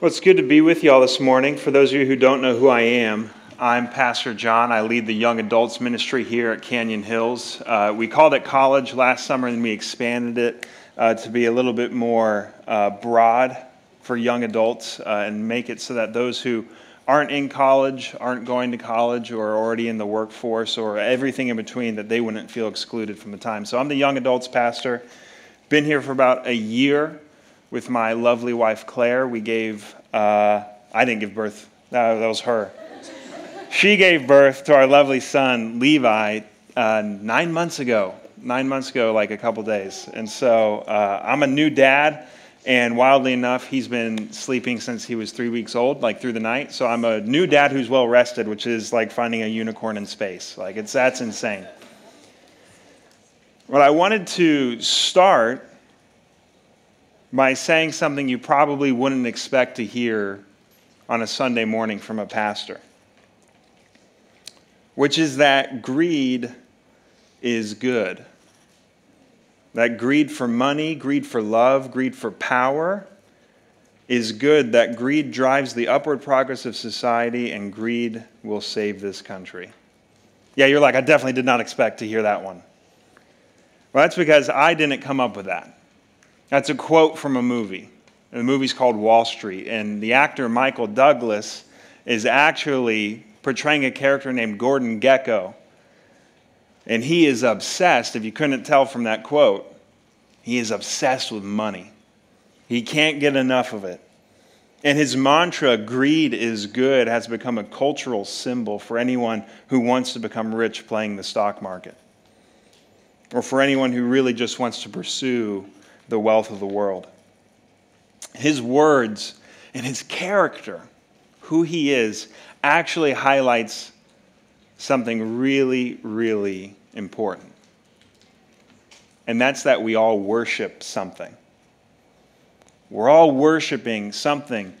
Well, it's good to be with you all this morning. For those of you who don't know who I am, I'm Pastor John. I lead the young adults ministry here at Canyon Hills. Uh, we called it college last summer and we expanded it uh, to be a little bit more uh, broad for young adults uh, and make it so that those who aren't in college, aren't going to college, or are already in the workforce, or everything in between, that they wouldn't feel excluded from the time. So I'm the young adults pastor. Been here for about a year with my lovely wife Claire. We gave, uh, I didn't give birth, no, that was her. She gave birth to our lovely son Levi uh, nine months ago. Nine months ago, like a couple days. And so uh, I'm a new dad, and wildly enough, he's been sleeping since he was three weeks old, like through the night. So I'm a new dad who's well rested, which is like finding a unicorn in space. Like it's that's insane. What I wanted to start by saying something you probably wouldn't expect to hear on a Sunday morning from a pastor, which is that greed is good. That greed for money, greed for love, greed for power is good. That greed drives the upward progress of society, and greed will save this country. Yeah, you're like, I definitely did not expect to hear that one. Well, that's because I didn't come up with that. That's a quote from a movie. The movie's called Wall Street, and the actor Michael Douglas is actually portraying a character named Gordon Gekko. And he is obsessed, if you couldn't tell from that quote, he is obsessed with money. He can't get enough of it. And his mantra, greed is good, has become a cultural symbol for anyone who wants to become rich playing the stock market, or for anyone who really just wants to pursue the wealth of the world. His words and his character, who he is, actually highlights something really, really important. And that's that we all worship something. We're all worshiping something.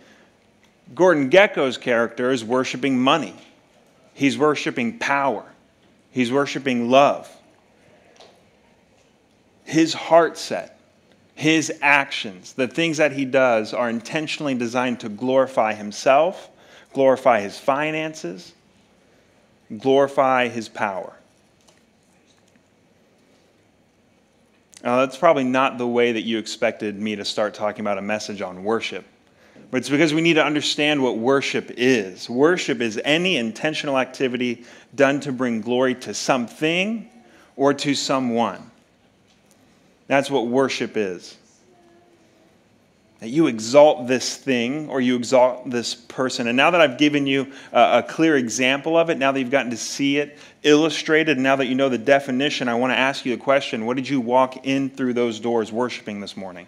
Gordon Gekko's character is worshiping money. He's worshiping power. He's worshiping love. His heart set his actions, the things that he does, are intentionally designed to glorify himself, glorify his finances, glorify his power. Now, that's probably not the way that you expected me to start talking about a message on worship. But it's because we need to understand what worship is. Worship is any intentional activity done to bring glory to something or to someone. That's what worship is. That you exalt this thing or you exalt this person. And now that I've given you a, a clear example of it, now that you've gotten to see it illustrated, now that you know the definition, I want to ask you the question what did you walk in through those doors worshiping this morning?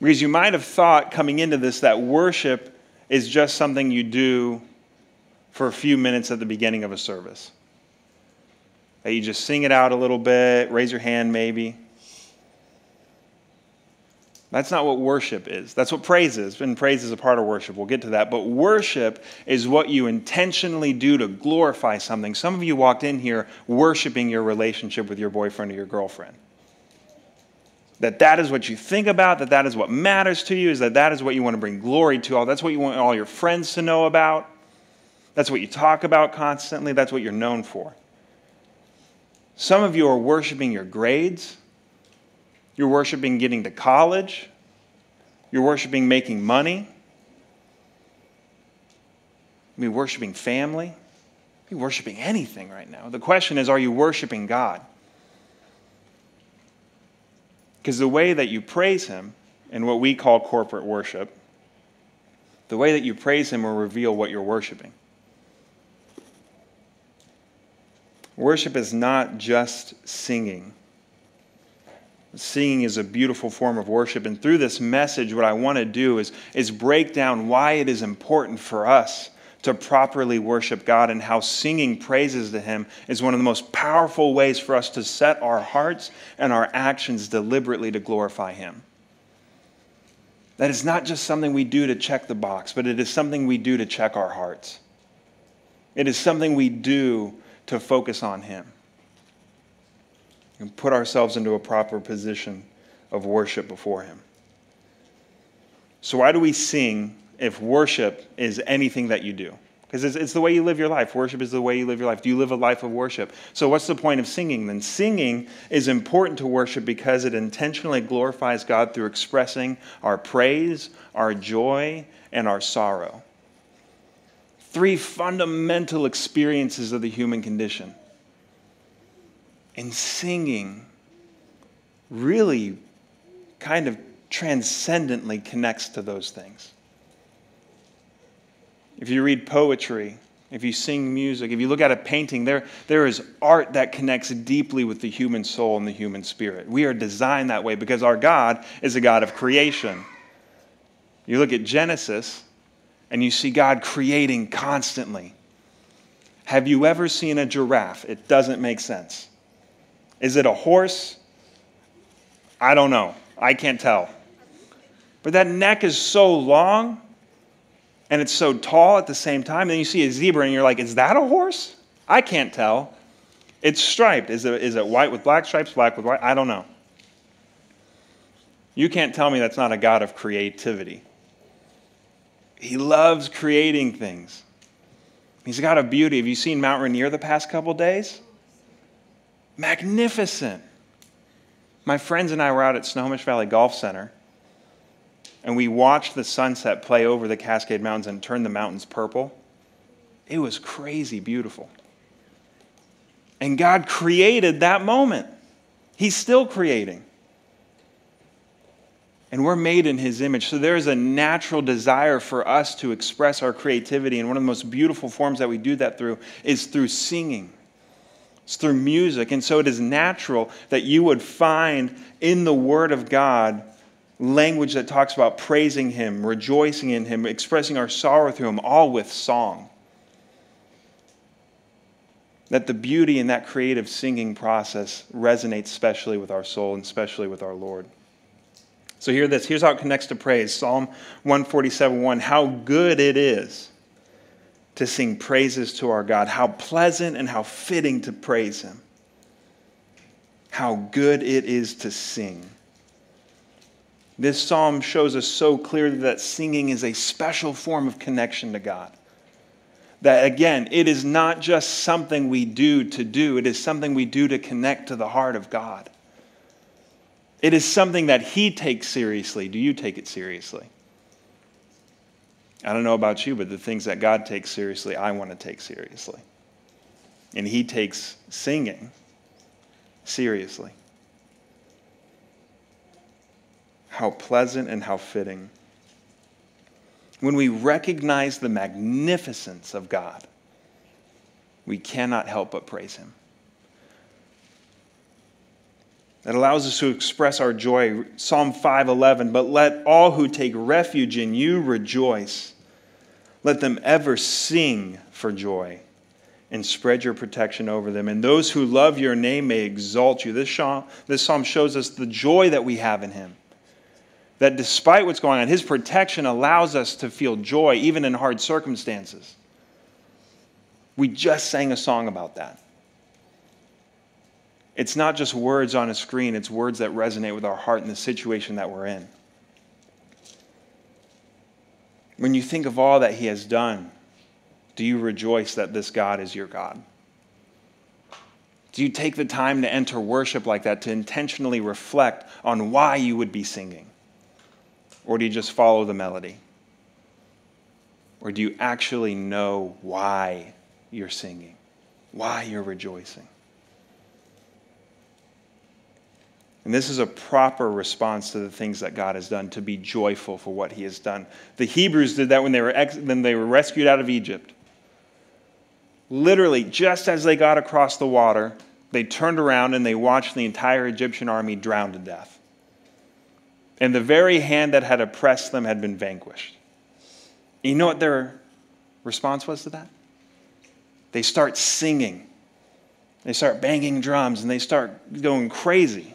Because you might have thought coming into this that worship is just something you do for a few minutes at the beginning of a service. That you just sing it out a little bit, raise your hand maybe. That's not what worship is. That's what praise is. And praise is a part of worship. We'll get to that. But worship is what you intentionally do to glorify something. Some of you walked in here worshiping your relationship with your boyfriend or your girlfriend. That that is what you think about, that that is what matters to you, is that that is what you want to bring glory to. All that's what you want all your friends to know about. That's what you talk about constantly. That's what you're known for. Some of you are worshiping your grades. You're worshiping getting to college. You're worshiping making money. You're worshiping family. You're worshiping anything right now. The question is are you worshiping God? Because the way that you praise Him in what we call corporate worship, the way that you praise Him will reveal what you're worshiping. Worship is not just singing. Singing is a beautiful form of worship. And through this message, what I want to do is, is break down why it is important for us to properly worship God and how singing praises to Him is one of the most powerful ways for us to set our hearts and our actions deliberately to glorify Him. That is not just something we do to check the box, but it is something we do to check our hearts. It is something we do to focus on Him and put ourselves into a proper position of worship before Him. So, why do we sing if worship is anything that you do? Because it's, it's, the way you live your life. Worship is the way you live your life. Do you live a life of worship? So, what's the point of singing then? Singing is important to worship because it intentionally glorifies God through expressing our praise, our joy, and our sorrow. Three fundamental experiences of the human condition. And singing really kind of transcendently connects to those things. If you read poetry, if you sing music, if you look at a painting, there, there is art that connects deeply with the human soul and the human spirit. We are designed that way because our God is a God of creation. You look at Genesis and you see God creating constantly. Have you ever seen a giraffe? It doesn't make sense. Is it a horse? I don't know. I can't tell. But that neck is so long and it's so tall at the same time. Then you see a zebra and you're like, is that a horse? I can't tell. It's striped. Is it, is it white with black stripes, black with white? I don't know. You can't tell me that's not a God of creativity. He loves creating things. He's got a beauty. Have you seen Mount Rainier the past couple days? Magnificent. My friends and I were out at Snohomish Valley Golf Center and we watched the sunset play over the Cascade Mountains and turn the mountains purple. It was crazy beautiful. And God created that moment. He's still creating. And we're made in His image. So there is a natural desire for us to express our creativity. And one of the most beautiful forms that we do that through is through singing, it's through music. And so it is natural that you would find in the Word of God language that talks about praising Him, rejoicing in Him, expressing our sorrow through Him, all with song. That the beauty in that creative singing process resonates especially with our soul and especially with our Lord. So hear this. Here's how it connects to praise. Psalm 147 1. How good it is to sing praises to our God. How pleasant and how fitting to praise Him. How good it is to sing. This psalm shows us so clearly that singing is a special form of connection to God. That again, it is not just something we do to do, it is something we do to connect to the heart of God. It is something that He takes seriously. Do you take it seriously? I don't know about you, but the things that God takes seriously, I want to take seriously. And He takes singing seriously. How pleasant and how fitting. When we recognize the magnificence of God, we cannot help but praise Him. That allows us to express our joy. Psalm 5:11, but let all who take refuge in you rejoice. Let them ever sing for joy and spread your protection over them. And those who love your name may exalt you. This psalm, this psalm shows us the joy that we have in him that despite what's going on, His protection allows us to feel joy even in hard circumstances. We just sang a song about that. It's not just words on a screen, it's words that resonate with our heart in the situation that we're in. When you think of all that He has done, do you rejoice that this God is your God? Do you take the time to enter worship like that to intentionally reflect on why you would be singing? Or do you just follow the melody? Or do you actually know why you're singing, why you're rejoicing? And this is a proper response to the things that God has done, to be joyful for what He has done. The Hebrews did that when they were, ex- when they were rescued out of Egypt. Literally, just as they got across the water, they turned around and they watched the entire Egyptian army drown to death and the very hand that had oppressed them had been vanquished. You know what their response was to that? They start singing. They start banging drums and they start going crazy.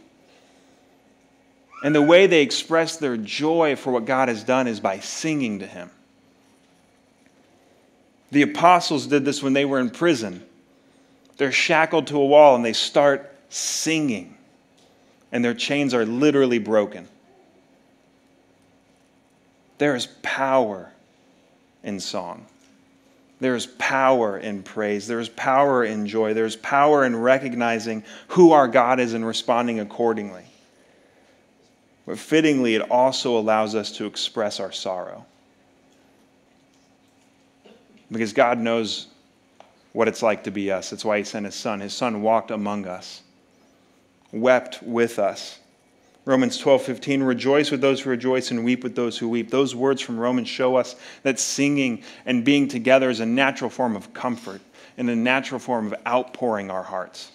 And the way they express their joy for what God has done is by singing to Him. The apostles did this when they were in prison. They're shackled to a wall and they start singing, and their chains are literally broken. There is power in song. There is power in praise. There is power in joy. There's power in recognizing who our God is and responding accordingly. But fittingly, it also allows us to express our sorrow. Because God knows what it's like to be us. That's why He sent His Son. His Son walked among us, wept with us. Romans 12, 15, rejoice with those who rejoice and weep with those who weep. Those words from Romans show us that singing and being together is a natural form of comfort and a natural form of outpouring our hearts.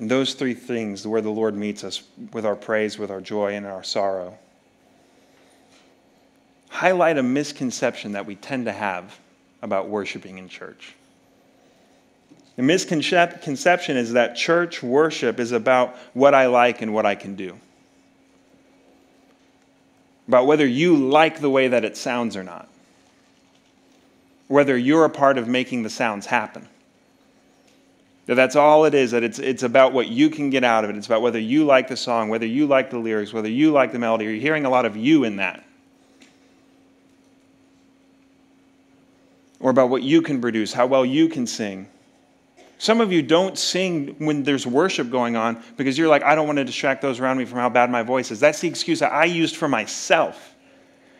And those three things, where the Lord meets us with our praise, with our joy, and our sorrow, highlight a misconception that we tend to have about worshiping in church. The misconception is that church worship is about what I like and what I can do. About whether you like the way that it sounds or not. Whether you're a part of making the sounds happen. That that's all it is, that it's, it's about what you can get out of it. It's about whether you like the song, whether you like the lyrics, whether you like the melody. You're hearing a lot of you in that. Or about what you can produce, how well you can sing some of you don't sing when there's worship going on because you're like, I don't want to distract those around me from how bad my voice is. That's the excuse that I used for myself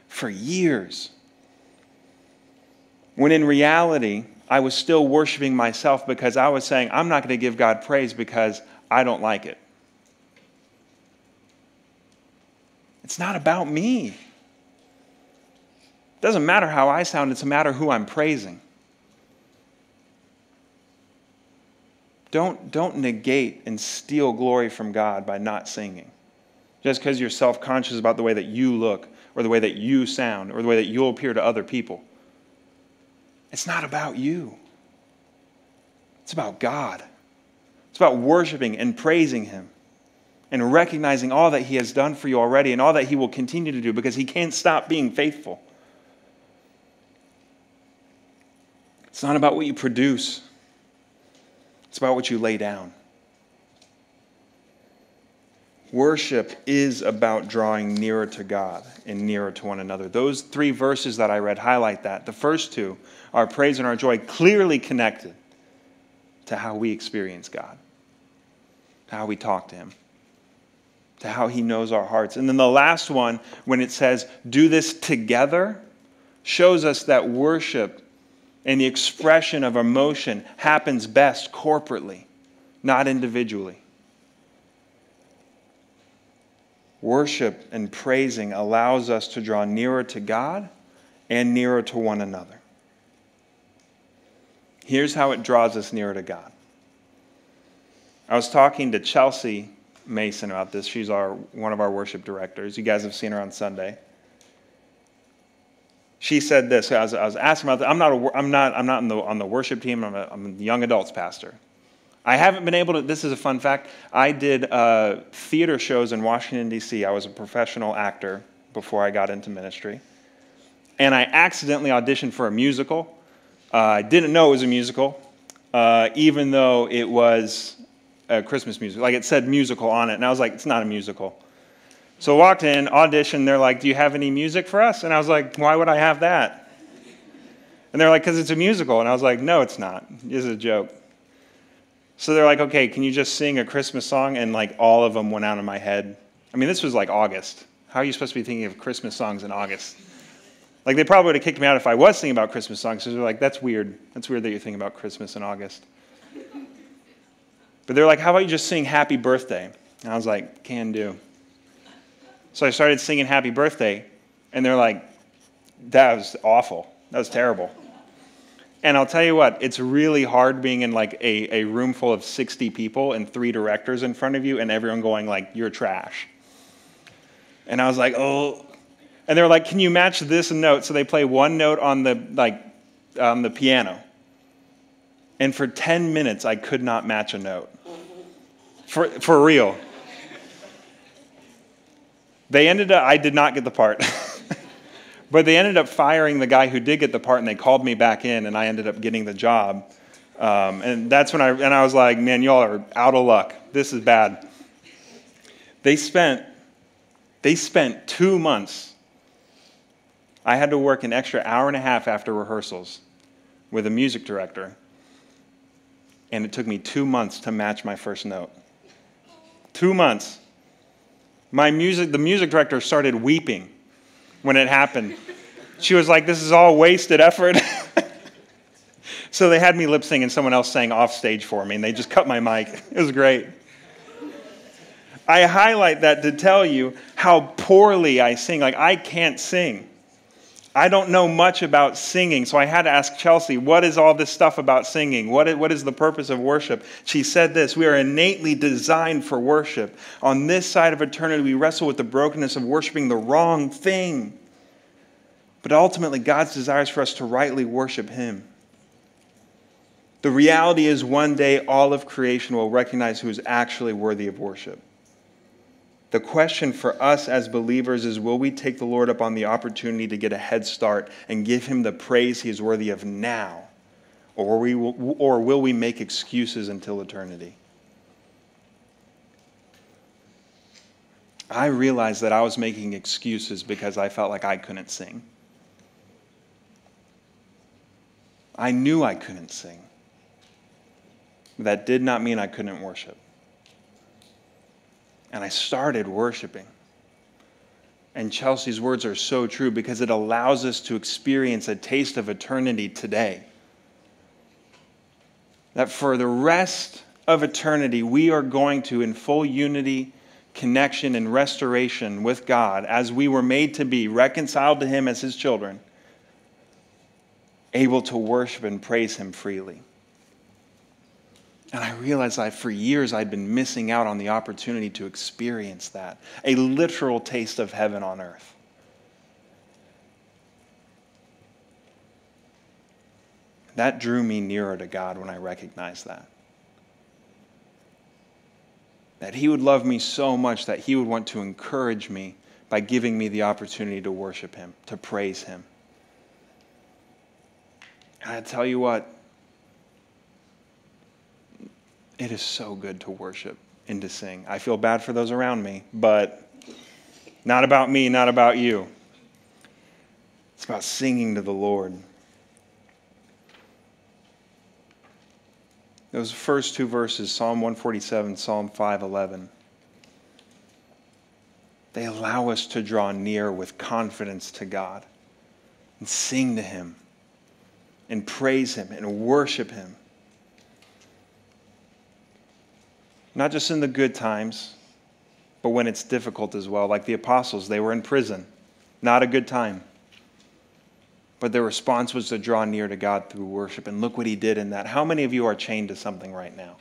for years. When in reality, I was still worshiping myself because I was saying, I'm not going to give God praise because I don't like it. It's not about me. It doesn't matter how I sound, it's a matter who I'm praising. Don't, don't negate and steal glory from God by not singing. Just because you're self conscious about the way that you look, or the way that you sound, or the way that you'll appear to other people. It's not about you, it's about God. It's about worshiping and praising Him and recognizing all that He has done for you already and all that He will continue to do because He can't stop being faithful. It's not about what you produce. It's about what you lay down. Worship is about drawing nearer to God and nearer to one another. Those three verses that I read highlight that. The first two, our praise and our joy, clearly connected to how we experience God, to how we talk to Him, to how He knows our hearts. And then the last one, when it says, do this together, shows us that worship and the expression of emotion happens best corporately, not individually. Worship and praising allows us to draw nearer to God and nearer to one another. Here's how it draws us nearer to God. I was talking to Chelsea Mason about this. She's our, one of our worship directors. You guys have seen her on Sunday she said this. I was, I was asking about that. I'm not, a, I'm not, I'm not the, on the worship team. I'm a, I'm a young adults pastor. I haven't been able to, this is a fun fact. I did uh, theater shows in Washington, D.C. I was a professional actor before I got into ministry. And I accidentally auditioned for a musical. Uh, I didn't know it was a musical, uh, even though it was a Christmas musical. Like it said musical on it. And I was like, it's not a musical. So I walked in, auditioned, they're like, Do you have any music for us? And I was like, Why would I have that? And they're like, Because it's a musical. And I was like, No, it's not. It's a joke. So they're like, Okay, can you just sing a Christmas song? And like all of them went out of my head. I mean, this was like August. How are you supposed to be thinking of Christmas songs in August? Like, they probably would have kicked me out if I was singing about Christmas songs. So they're like, That's weird. That's weird that you're thinking about Christmas in August. But they're like, How about you just sing Happy Birthday? And I was like, Can do. So I started singing Happy Birthday, and they're like, that was awful. That was terrible. And I'll tell you what, it's really hard being in like a, a room full of 60 people and three directors in front of you and everyone going like, you're trash. And I was like, oh. And they were like, can you match this note? So they play one note on the like on the piano. And for 10 minutes, I could not match a note. For, for real. They ended up, I did not get the part. but they ended up firing the guy who did get the part, and they called me back in, and I ended up getting the job. Um, and that's when I, and I was like, man, y'all are out of luck. This is bad. They spent They spent two months. I had to work an extra hour and a half after rehearsals with a music director, and it took me two months to match my first note. Two months. My music, the music director started weeping when it happened. She was like, This is all wasted effort. so they had me lip sing and someone else sang off stage for me, and they just cut my mic. It was great. I highlight that to tell you how poorly I sing. Like, I can't sing. I don't know much about singing, so I had to ask Chelsea, what is all this stuff about singing? What is, what is the purpose of worship? She said this We are innately designed for worship. On this side of eternity, we wrestle with the brokenness of worshiping the wrong thing. But ultimately, God's desire is for us to rightly worship Him. The reality is, one day, all of creation will recognize who is actually worthy of worship. The question for us as believers is will we take the Lord up on the opportunity to get a head start and give him the praise he is worthy of now? Or, we will, or will we make excuses until eternity? I realized that I was making excuses because I felt like I couldn't sing. I knew I couldn't sing. That did not mean I couldn't worship and I started worshiping. And Chelsea's words are so true because it allows us to experience a taste of eternity today. That for the rest of eternity, we are going to, in full unity, connection, and restoration with God, as we were made to be, reconciled to Him as His children, able to worship and praise Him freely. And I realized I, for years I'd been missing out on the opportunity to experience that a literal taste of heaven on earth. That drew me nearer to God when I recognized that. That He would love me so much that He would want to encourage me by giving me the opportunity to worship Him, to praise Him. And I tell you what, it is so good to worship and to sing. I feel bad for those around me, but not about me, not about you. It's about singing to the Lord. Those first two verses, Psalm 147, Psalm 511, they allow us to draw near with confidence to God and sing to Him and praise Him and worship Him. Not just in the good times, but when it's difficult as well. Like the apostles, they were in prison, not a good time. But their response was to draw near to God through worship. And look what he did in that. How many of you are chained to something right now?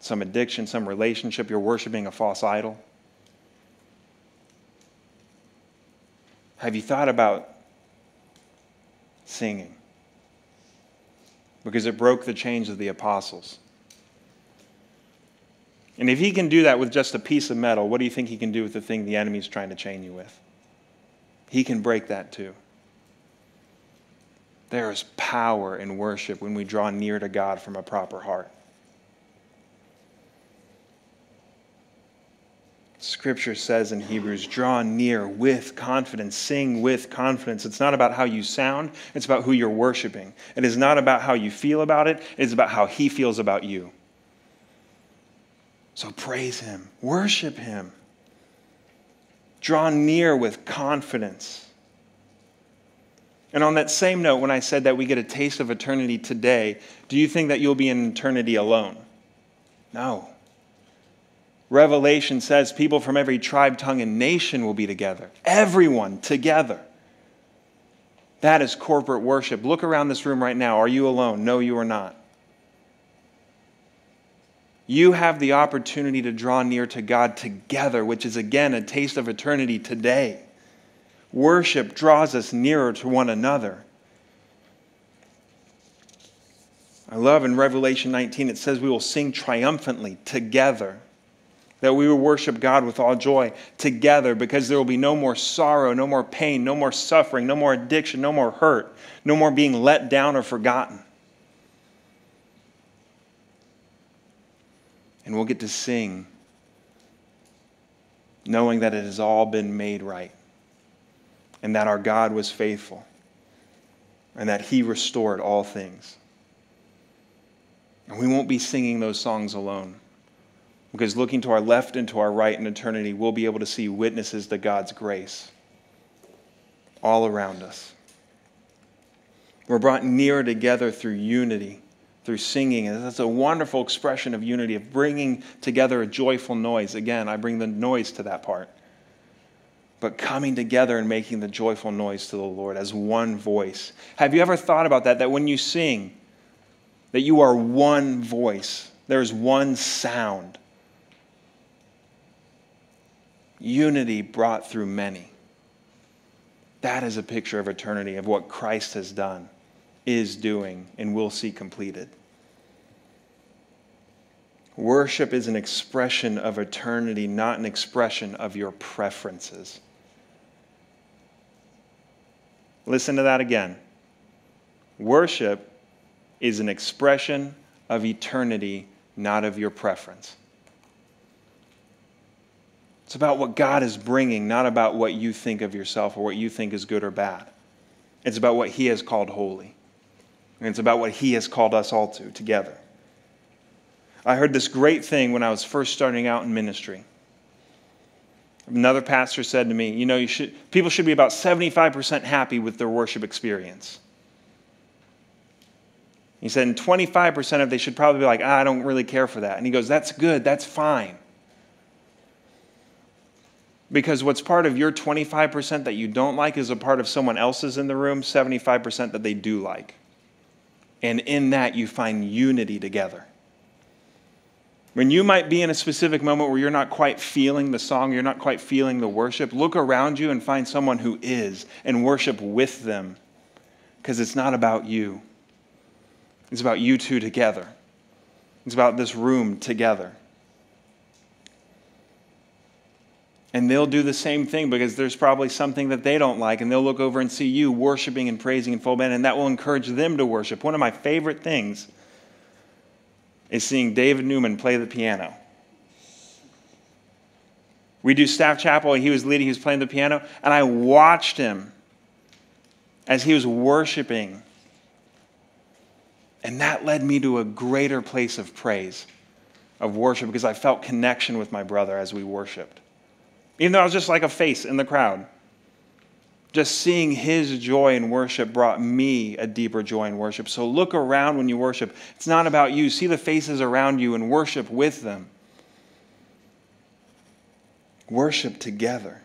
Some addiction, some relationship, you're worshiping a false idol? Have you thought about singing? Because it broke the chains of the apostles. And if he can do that with just a piece of metal, what do you think he can do with the thing the enemy's trying to chain you with? He can break that too. There is power in worship when we draw near to God from a proper heart. Scripture says in Hebrews, draw near with confidence, sing with confidence. It's not about how you sound, it's about who you're worshiping. It is not about how you feel about it, it is about how He feels about you. So praise Him, worship Him, draw near with confidence. And on that same note, when I said that we get a taste of eternity today, do you think that you'll be in eternity alone? No. Revelation says people from every tribe, tongue, and nation will be together. Everyone together. That is corporate worship. Look around this room right now. Are you alone? No, you are not you have the opportunity to draw near to God together, which is again a taste of eternity today. Worship draws us nearer to one another. I love in Revelation 19, it says we will sing triumphantly together. That we will worship God with all joy together because there will be no more sorrow, no more pain, no more suffering, no more addiction, no more hurt, no more being let down or forgotten. And we'll get to sing knowing that it has all been made right and that our God was faithful and that He restored all things. And we won't be singing those songs alone because looking to our left and to our right in eternity, we'll be able to see witnesses to God's grace all around us. We're brought nearer together through unity, through singing. And that's a wonderful expression of unity, of bringing together a joyful noise. Again, I bring the noise to that part. But coming together and making the joyful noise to the Lord as one voice. Have you ever thought about that? That when you sing, that you are one voice, there's one sound. Unity brought through many. That is a picture of eternity, of what Christ has done is doing and will see completed. Worship is an expression of eternity, not an expression of your preferences. Listen to that again. Worship is an expression of eternity, not of your preference. It's about what God is bringing, not about what you think of yourself or what you think is good or bad. It's about what He has called holy. And it's about what He has called us all to together. I heard this great thing when I was first starting out in ministry. Another pastor said to me, You know, you should, people should be about 75% happy with their worship experience. He said, and 25% of they should probably be like, ah, I don't really care for that. And he goes, That's good, that's fine. Because what's part of your 25% that you don't like is a part of someone else's in the room, 75% that they do like. And in that, you find unity together. When you might be in a specific moment where you're not quite feeling the song, you're not quite feeling the worship, look around you and find someone who is and worship with them. Because it's not about you, it's about you two together, it's about this room together. And they'll do the same thing because there's probably something that they don't like, and they'll look over and see you worshiping and praising in full band, and that will encourage them to worship. One of my favorite things is seeing David Newman play the piano. We do staff chapel, and he was leading, he was playing the piano, and I watched him as he was worshiping. And that led me to a greater place of praise, of worship, because I felt connection with my brother as we worshiped. Even though I was just like a face in the crowd. Just seeing his joy in worship brought me a deeper joy in worship. So look around when you worship. It's not about you. See the faces around you and worship with them. Worship together.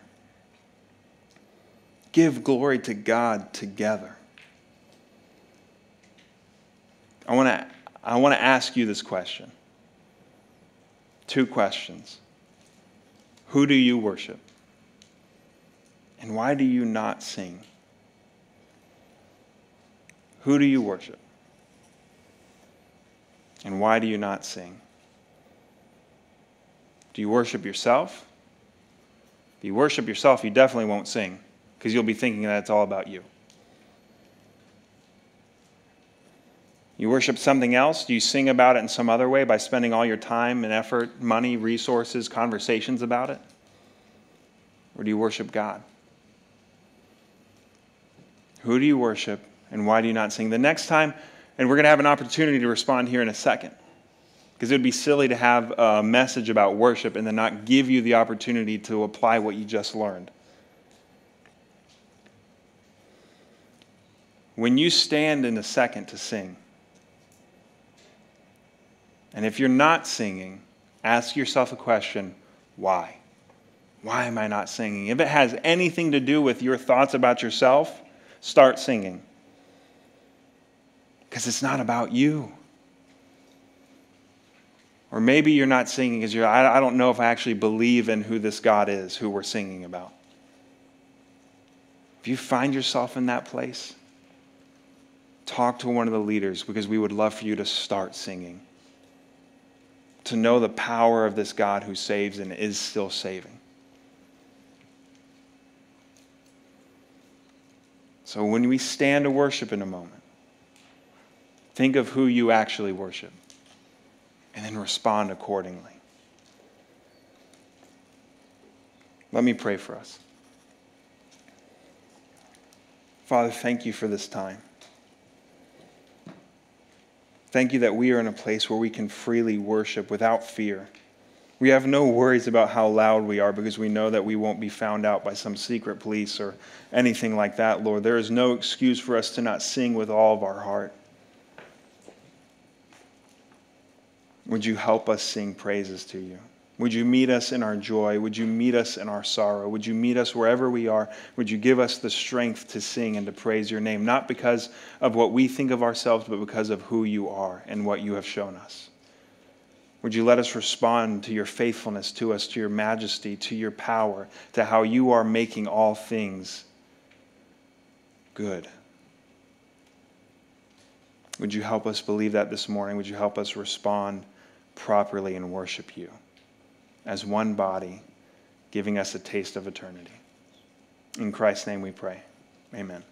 Give glory to God together. I want to I want to ask you this question. Two questions. Who do you worship? And why do you not sing? Who do you worship? And why do you not sing? Do you worship yourself? If you worship yourself, you definitely won't sing because you'll be thinking that it's all about you. You worship something else? Do you sing about it in some other way by spending all your time and effort, money, resources, conversations about it? Or do you worship God? Who do you worship and why do you not sing? The next time, and we're going to have an opportunity to respond here in a second, because it would be silly to have a message about worship and then not give you the opportunity to apply what you just learned. When you stand in a second to sing, and if you're not singing, ask yourself a question why? Why am I not singing? If it has anything to do with your thoughts about yourself, start singing. Because it's not about you. Or maybe you're not singing because you're, I, I don't know if I actually believe in who this God is, who we're singing about. If you find yourself in that place, talk to one of the leaders because we would love for you to start singing to know the power of this God who saves and is still saving. So when we stand to worship in a moment, think of who you actually worship and then respond accordingly. Let me pray for us. Father, thank you for this time. Thank you that we are in a place where we can freely worship without fear. We have no worries about how loud we are because we know that we won't be found out by some secret police or anything like that, Lord. There is no excuse for us to not sing with all of our heart. Would you help us sing praises to you? Would you meet us in our joy? Would you meet us in our sorrow? Would you meet us wherever we are? Would you give us the strength to sing and to praise your name, not because of what we think of ourselves, but because of who you are and what you have shown us? Would you let us respond to your faithfulness to us, to your majesty, to your power, to how you are making all things good? Would you help us believe that this morning? Would you help us respond properly and worship you? As one body, giving us a taste of eternity. In Christ's name we pray. Amen.